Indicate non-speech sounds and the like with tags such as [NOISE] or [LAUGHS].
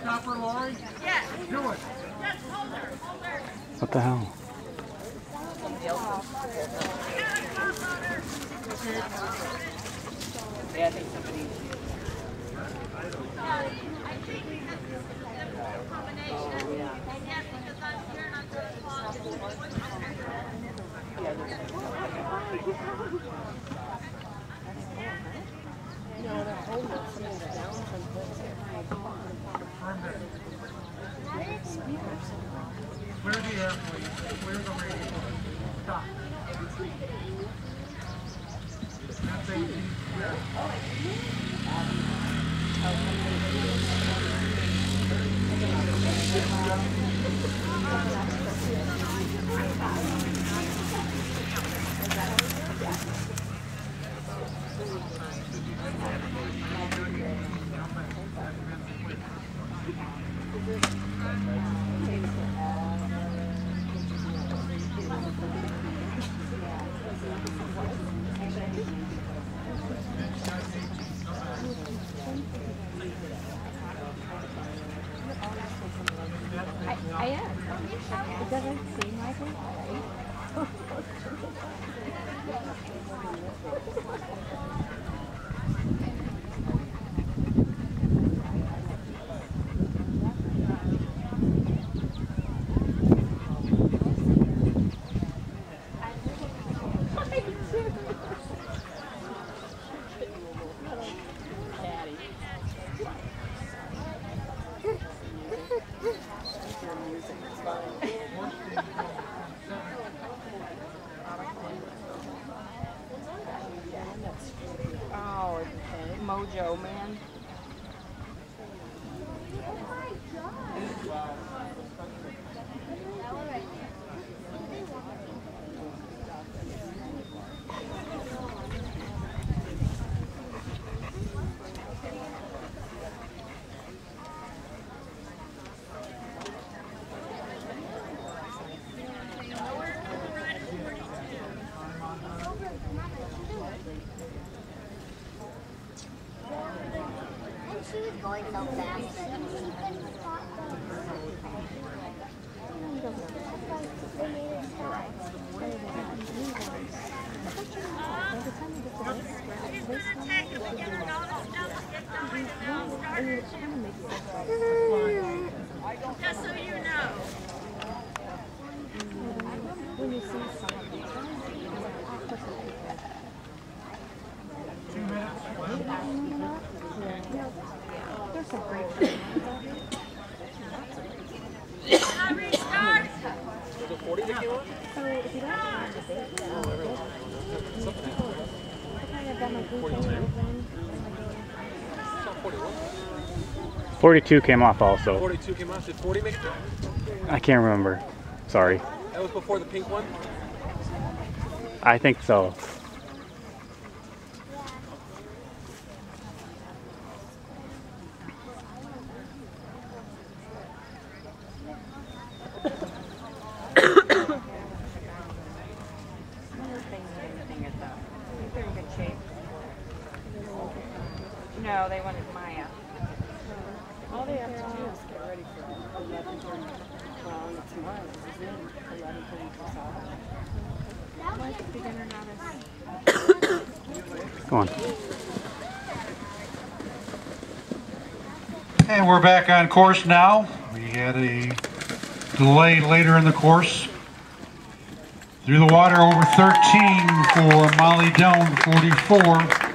stop her, Lori? Yes. Do it. Yes, hold her. Hold her. What the hell? Yeah, I think somebody. I think because it's a combination. Yes, because I'm here and I'm going to call. Clear the air, please. Clear the radio. Stop. That's a deep breath. It, right? [LAUGHS] Mojo, man. She was going so fast that she couldn't stop. She's going to take it to get her daughter's stuff and get going and I'll start it. Just so you know. When you see something, Two minutes. there's some great Can I restart? So if you don't have the date, then I'll get it. I have done my Google then. 42 came off also. 42 came out. Did 40 make it? I can't remember. Sorry. That was before the pink one? I think so. Another thing, anything at the. I think they're in good shape. No, they wanted Maya. All they have to do is get ready for 11 Well, tomorrow is in 11 Why is the beginner novice? Go on. And we're back on course now. We had a delay later in the course. Through the water over 13 for Molly Doan, 44.